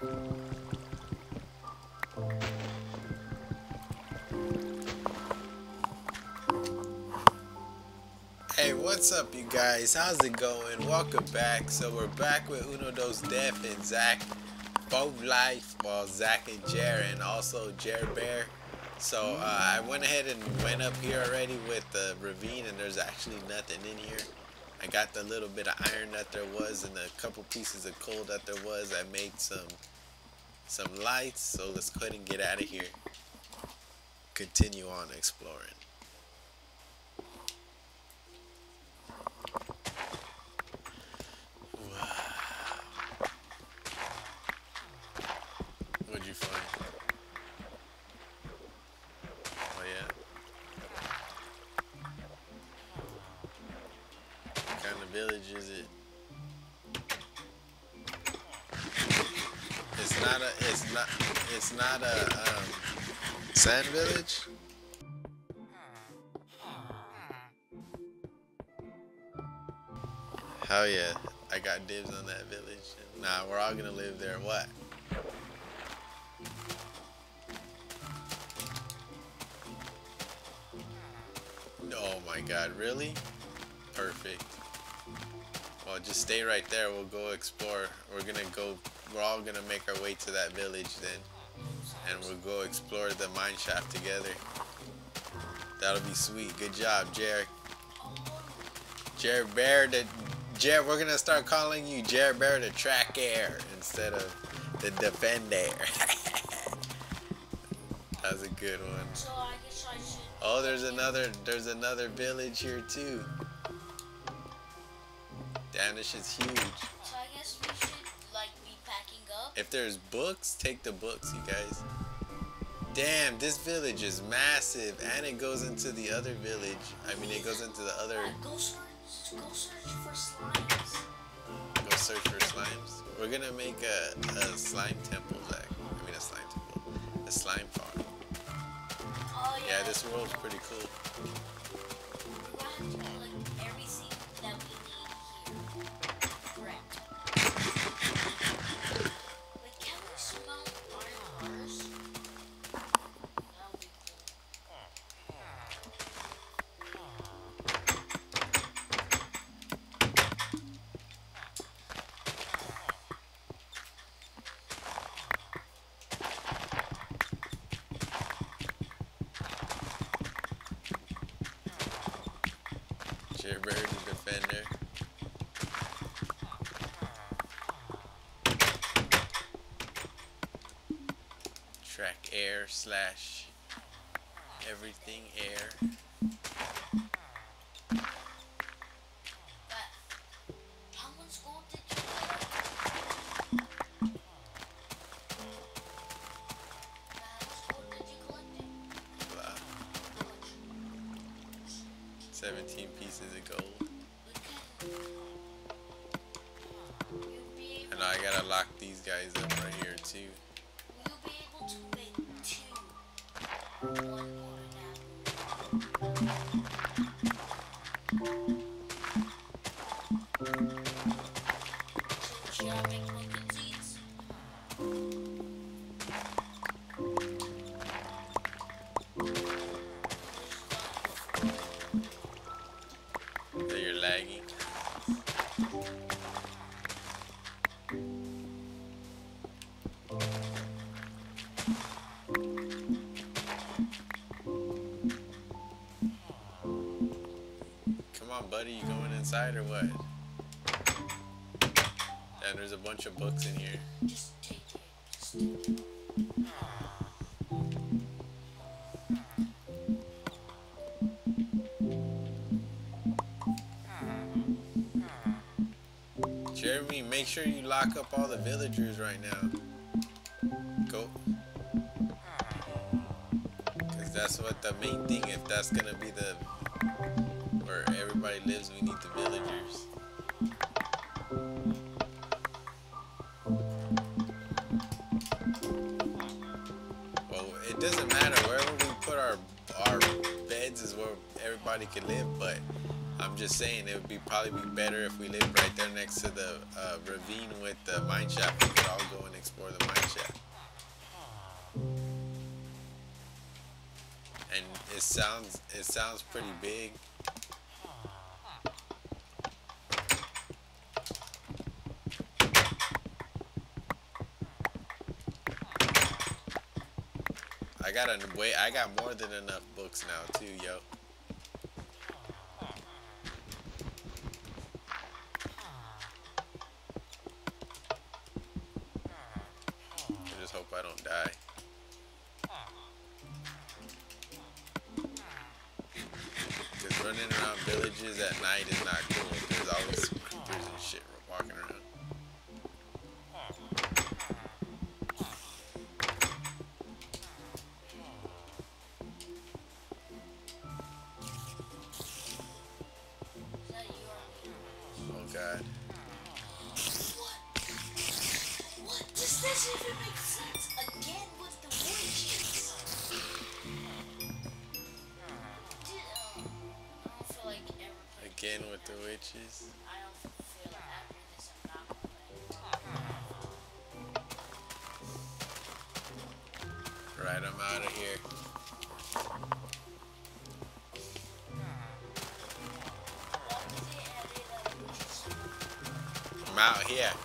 Hey, what's up, you guys? How's it going? Welcome back. So we're back with Uno Dos Def and Zach, both life. Well, Zach and Jer, and also Jer Bear. So uh, I went ahead and went up here already with the ravine, and there's actually nothing in here. I got the little bit of iron that there was, and a couple pieces of coal that there was. I made some some lights. So let's go ahead and get out of here. Continue on exploring. Village is it? It's not a. It's not. It's not a um, sand village. Hell yeah! I got dibs on that village. Nah, we're all gonna live there. What? Oh my god, really? Perfect. Well, just stay right there. We'll go explore. We're gonna go, we're all gonna make our way to that village then. And we'll go explore the mine shaft together. That'll be sweet. Good job, Jared. Jared Bear, the, Jared, we're gonna start calling you Jared Bear the track air instead of the defender. That's a good one. So I guess I should. Oh, there's another there's another village here too. Damn, this shit's huge. So I guess we should like be packing up. If there's books, take the books, you guys. Damn, this village is massive, and it goes into the other village. I mean, it goes into the other. Go search. Go search for slimes. Go search for slimes. We're gonna make a, a slime temple, Zach. I mean, a slime temple, a slime farm. Oh yeah. Yeah, this world's pretty cool. Bear, the defender. Track air slash everything air. Or what? And there's a bunch of books in here. Just take it. Just take it. Jeremy, make sure you lock up all the villagers right now. Go. Because that's what the main thing, if that's going to be the. Lives, we need the villagers. Well, it doesn't matter. Wherever we put our our beds is where everybody can live, but I'm just saying it would be probably be better if we lived right there next to the uh, ravine with the mine shaft. We could all go and explore the mine shaft. And it sounds it sounds pretty big. Got a way. I got more than enough books now too, yo. I just hope I don't die. Because running around villages at night is not cool. There's always creepers and shit walking around. This I'm not playing. Right, I'm out of here. Witches? I'm out here.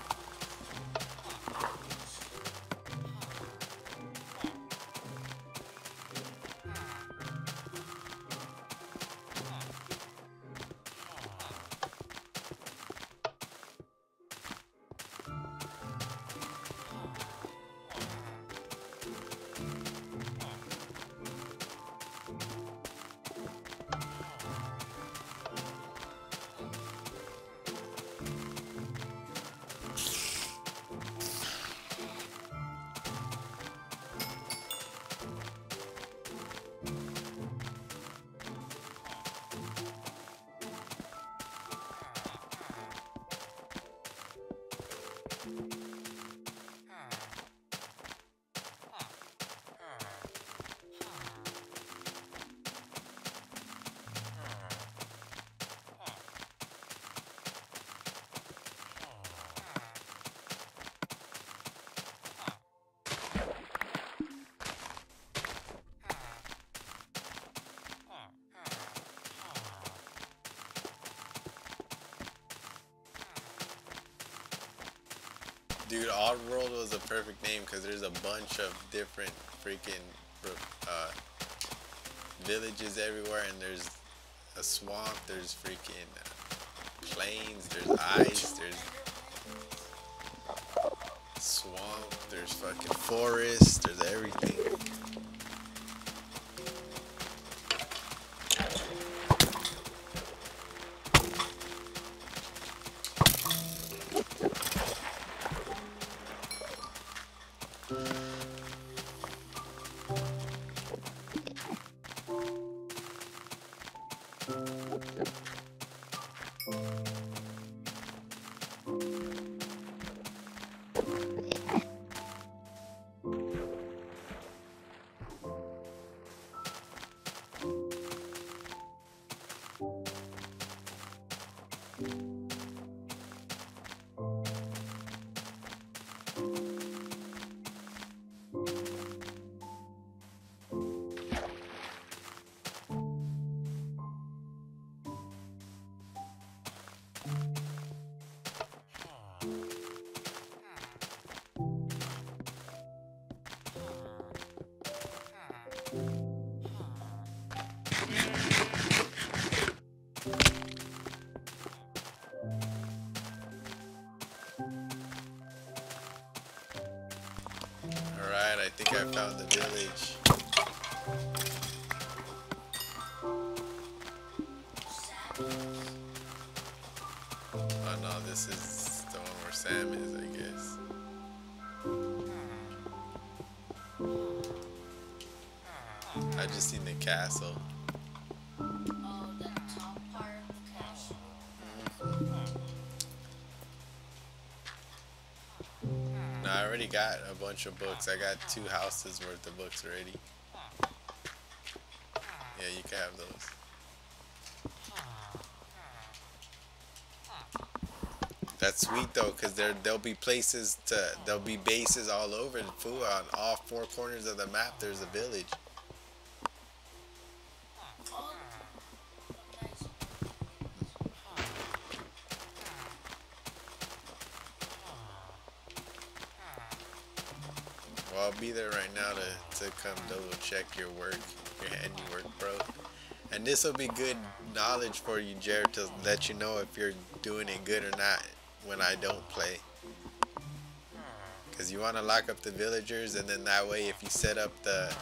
Dude, Oddworld was a perfect name because there's a bunch of different freaking uh, villages everywhere, and there's a swamp, there's freaking uh, plains, there's ice, there's swamp, there's fucking forest, there's everything. Oh no, this is the one where Sam is, I guess. I just seen the castle. Oh, the top part of the castle. No, I already got a bunch of books. I got two houses worth of books already. Yeah, you can have those. That's sweet though, cause there there'll be places to there'll be bases all over the food on all four corners of the map. There's a village. Well, I'll be there right now to to come double check your work, your handiwork, bro. And this will be good knowledge for you, Jared, to let you know if you're doing it good or not when I don't play. Cause you want to lock up the villagers, and then that way, if you set up the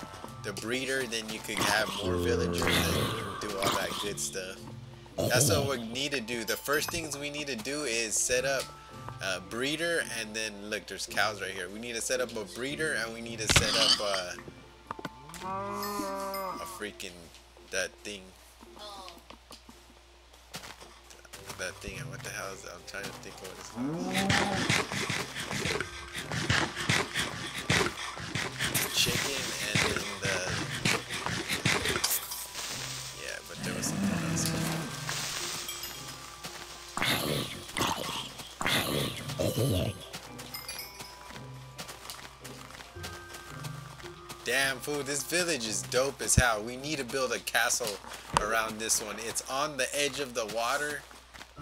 the breeder, then you can have more villagers and do all that good stuff. That's what we need to do. The first things we need to do is set up a breeder, and then look, there's cows right here. We need to set up a breeder, and we need to set up a a freaking that thing, that thing. and What the hell is that? I'm trying to think of what it's called. Chicken, and then the yeah, but there was something else. Damn, fool, this village is dope as hell. We need to build a castle around this one. It's on the edge of the water.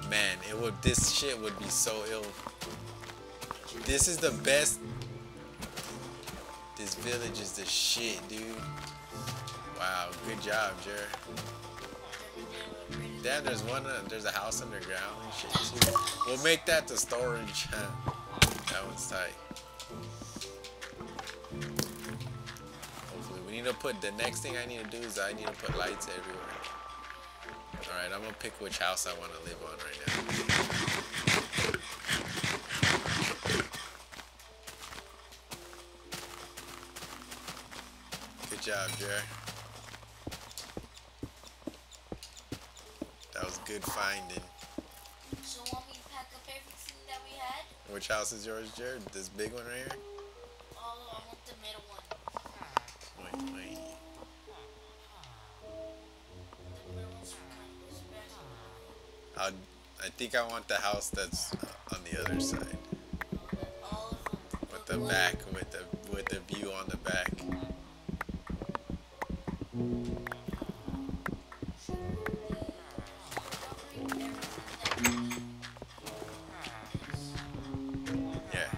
Man, it would this shit would be so ill. This is the best. This village is the shit, dude. Wow, good job, Jer. Damn, there's one. Uh, there's a house underground and shit too. We'll make that the storage. that one's tight. Hopefully, we need to put the next thing I need to do is I need to put lights everywhere. All right, I'm gonna pick which house I want to live on right now. Good job, Jer. That was good finding. so want me to pack up everything that we had? Which house is yours, Jared? This big one right here? Oh, I want the middle one. Wait, wait. I'll, I think I want the house that's on the other side, with the back, with the with the view on the back. Yeah.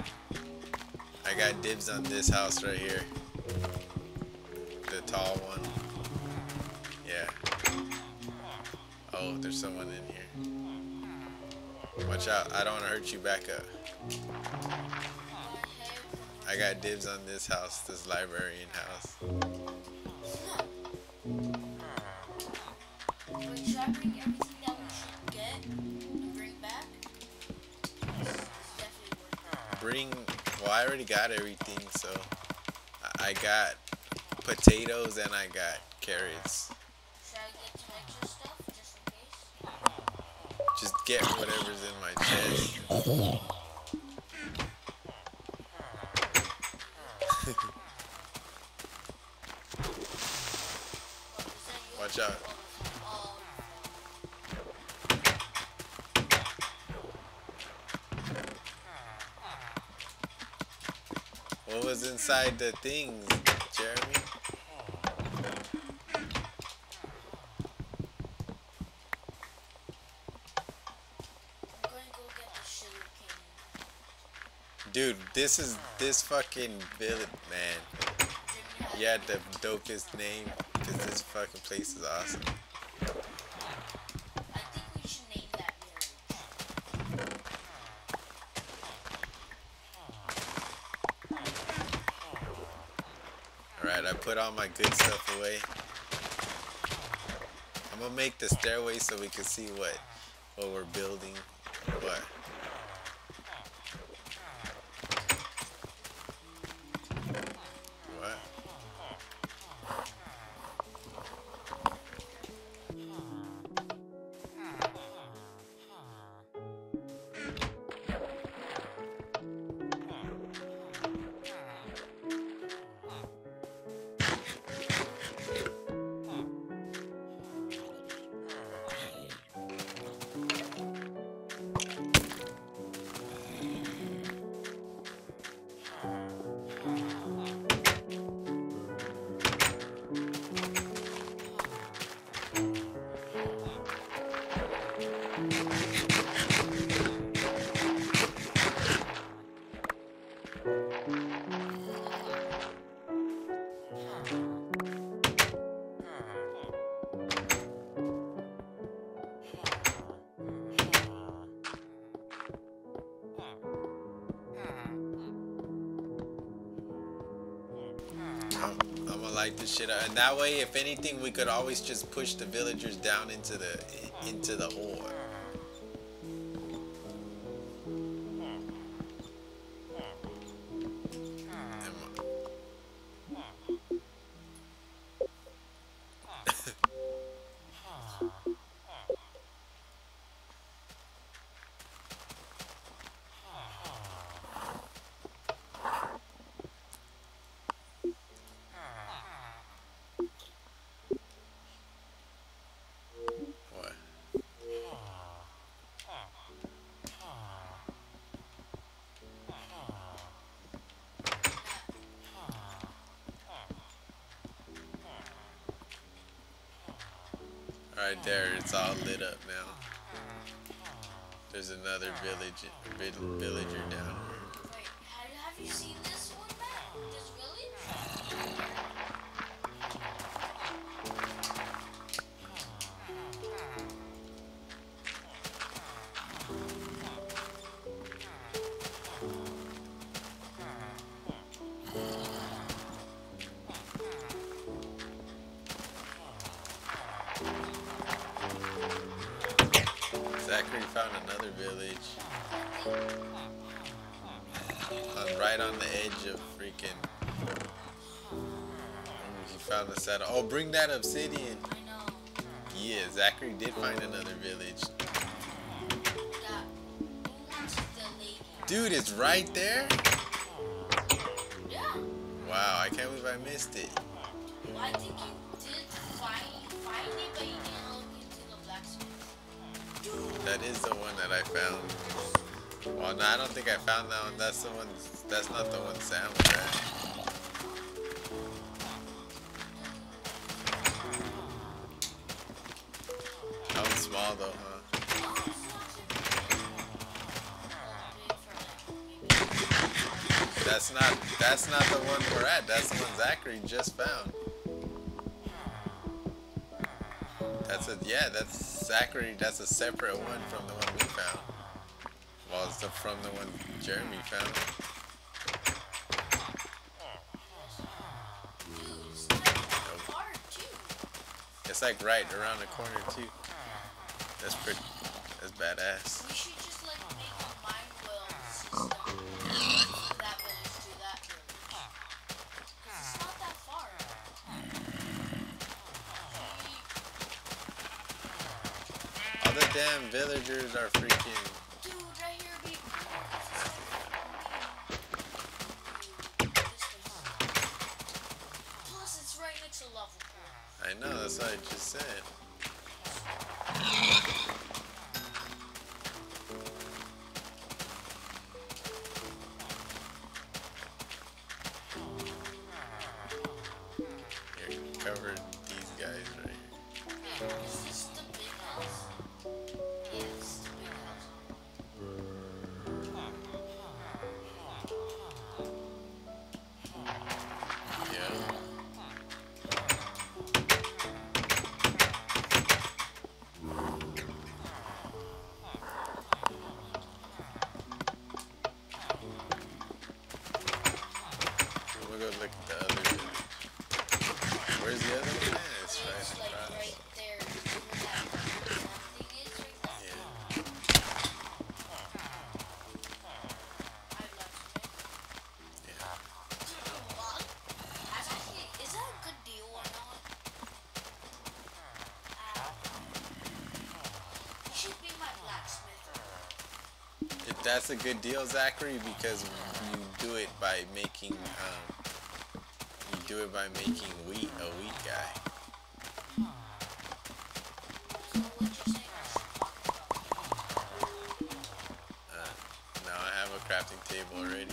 I got dibs on this house right here. The tall one. Yeah. Oh, there's someone in here. Watch out. I don't want to hurt you back up. I got dibs on this house, this librarian house. Wait, should I bring everything that we should get and bring back? It's definitely worth it. Bring, well, I already got everything, so I- I got potatoes and I got carrots. Should I get some extra stuff just in case? Just get whatever's in my chest. Watch out. What was inside the things, Jeremy? I'm going to go get the sugar cane. Dude, this is this fucking village, man. You had the dopest name, cause this fucking place is awesome. I think we should name that village. Alright, I put all my good stuff away. I'm gonna make the stairway so we can see what what we're building. What? This shit and that way, if anything, we could always just push the villagers down into the into the ore. Right there, it's all lit up now. There's another village, vil- villager down Zachary found another village. On, right on the edge of freaking. He found the saddle. Oh, bring that obsidian. Yeah, Zachary did find another village. Dude, it's right there? Wow, I can't believe I missed it. Well, I you find it, but you didn't That is the one that I found. Well, no, I don't think I found that one. That's the one. That's not the one Sam was at. Small though, huh? That's not. That's not the one we're at. That's the one Zachary just found. That's a yeah. That's Zachary. That's a separate one from the one we found. Well, it's the, from the one Jeremy found. It's like right around the corner too. That's pretty. That's badass. Villagers are freaking. Dude, right here would be cool. 'cause it's like- Dude, this is- Plus, it's right next to level pool. I know. That's what I just said. that's a good deal, Zachary, because you do it by making um, you do it by making wheat a wheat guy. Uh, crafting table already.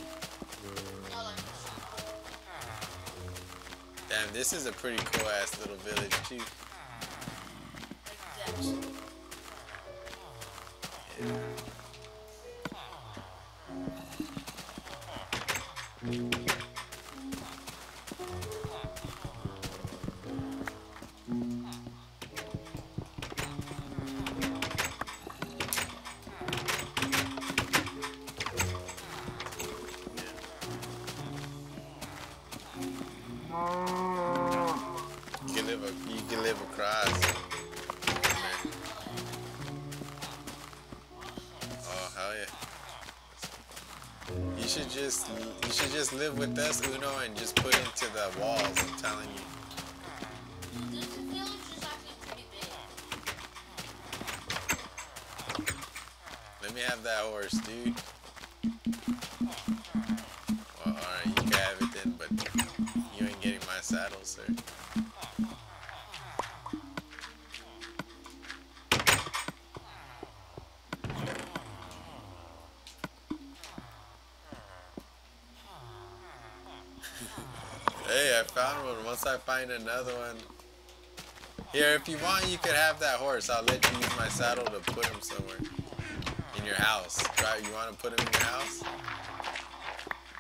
Damn, this is a pretty cool ass little village too. You should just you should just live with us, Uno, and just put into the walls. I'm telling you. Let me have that horse, dude. Find another one. Here, if you want, you could have that horse. I'll let you use my saddle to put him somewhere in your house. Right? You want to put him in your house?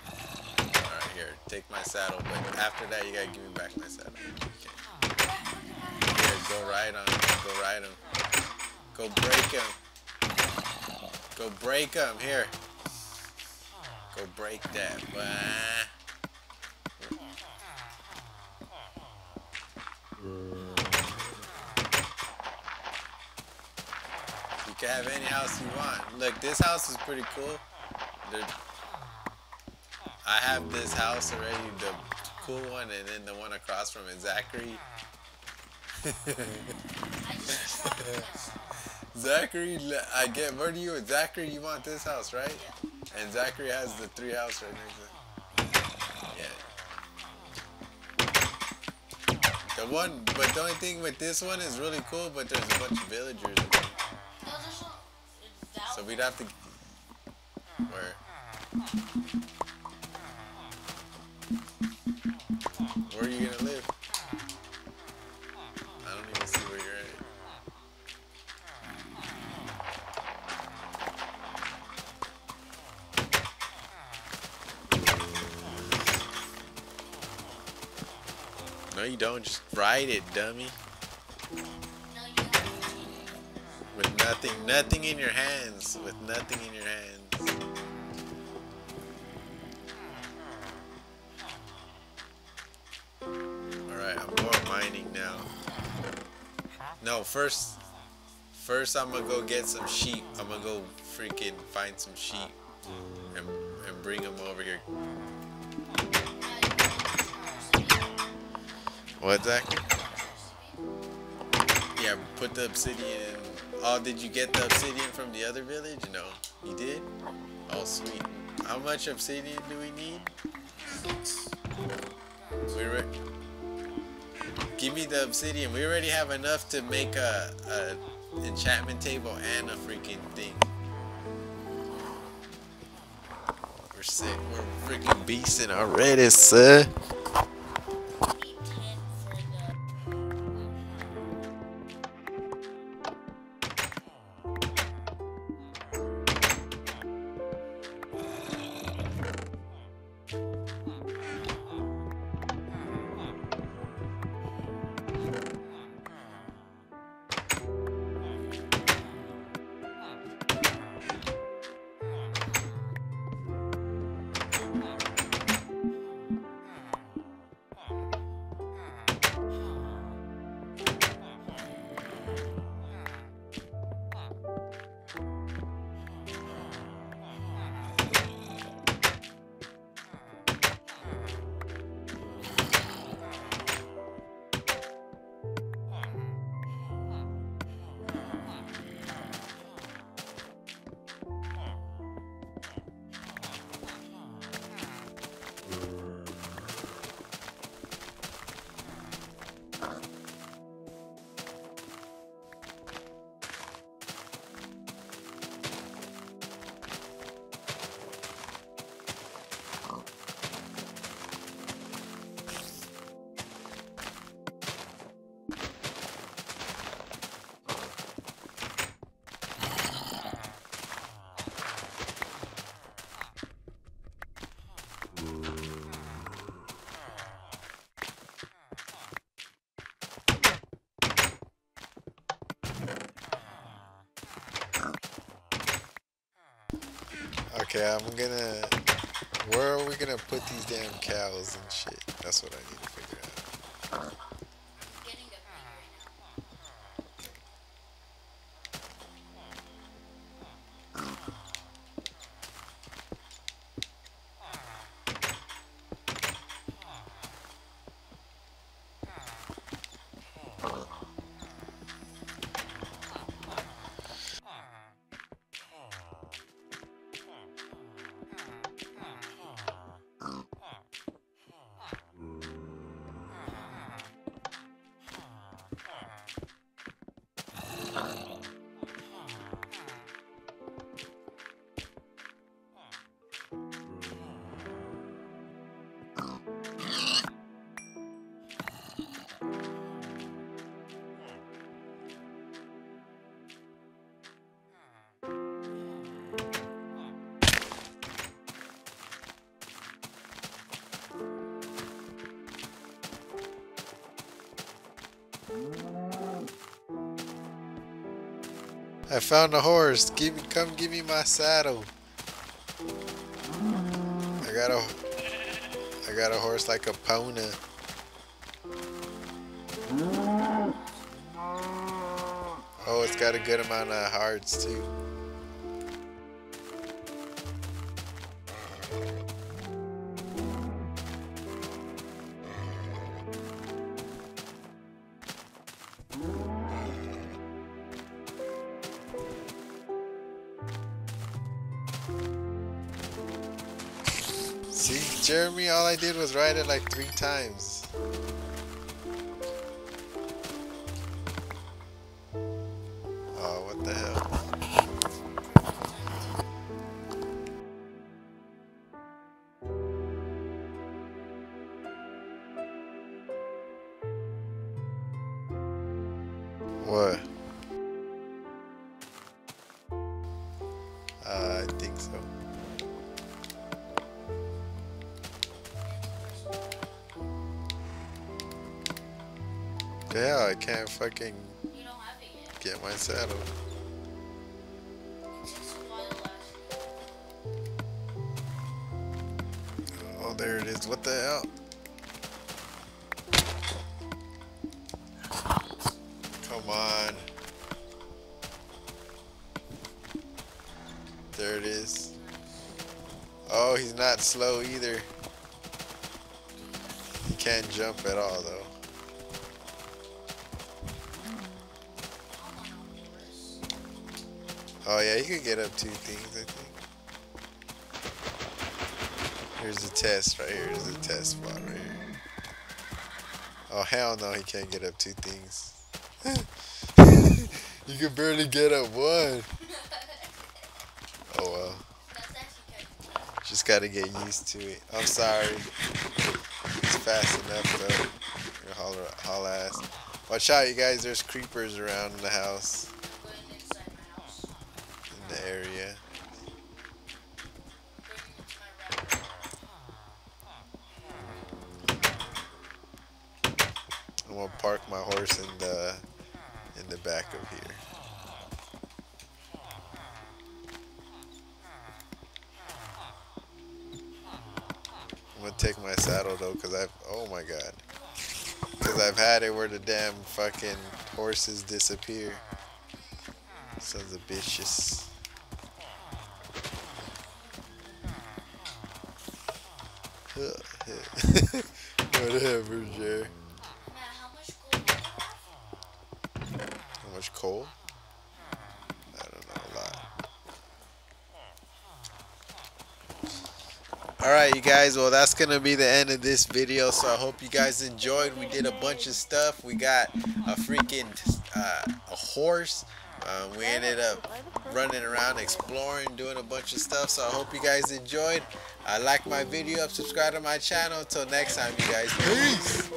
All right, here, take my saddle. But after that, you gotta give me back my saddle. Okay. Here, go ride on him. Go ride him. Go break him. Go break him. Here. Go break that. You can have any house you want. Look, this house is pretty cool. I have this house already, the cool one, and then the one across from it, Zachary. Zachary, I get. Where do you? Zachary, you want this house, right? And Zachary has the three house right next to The one, but the only thing with this one is really cool, but there's a bunch of villagers. So we'd have to. Where? Where are you gonna don't. Just ride it, dummy. With nothing, nothing in your hands. With nothing in your hands. Alright, I'm going mining now. No, first, first I'm gonna go get some sheep. I'm gonna go freaking find some sheep and, and bring them over here. What's that? Yeah, put the obsidian. Oh, did you get the obsidian from the other village? No, you did. Oh, sweet. How much obsidian do we need? We Give me the obsidian. We already have enough to make a, a enchantment table and a freaking thing. We're sick. We're freaking beasting already, sir. Okay, I'm gonna. Where are we gonna put these damn cows and shit? That's what I need to figure out. I found a horse. Give me, come give me my saddle. I got a, I got a horse like a pony. Oh, it's got a good amount of hearts too. Jeremy, all I did was write it like three times. Fucking get my saddle. Oh, there it is. What the hell? Come on. There it is. Oh, he's not slow either. He can't jump at all, though. Oh, yeah, he could get up two things, I think. Here's the test right here. Here's the test spot right here. Oh, hell no, he can't get up two things. you can barely get up one. Oh, well. Just gotta get used to it. I'm sorry. It's fast enough, though. Your holler, holla ass. Watch out, you guys. There's creepers around the house, take my saddle though, cause I've oh my god, cause I've had it where the damn fucking horses disappear. Sons of bitches. Whatever, Jer. Matt, how much gold do you have? How much coal? I don't know, a lot. Alright, you guys, well, that's going to be the end of this video. So I hope you guys enjoyed. We did a bunch of stuff. We got a freaking uh, a horse. Uh, we ended up running around, exploring, doing a bunch of stuff. So I hope you guys enjoyed. Uh, like my video, subscribe to my channel. Until next time, you guys. Peace.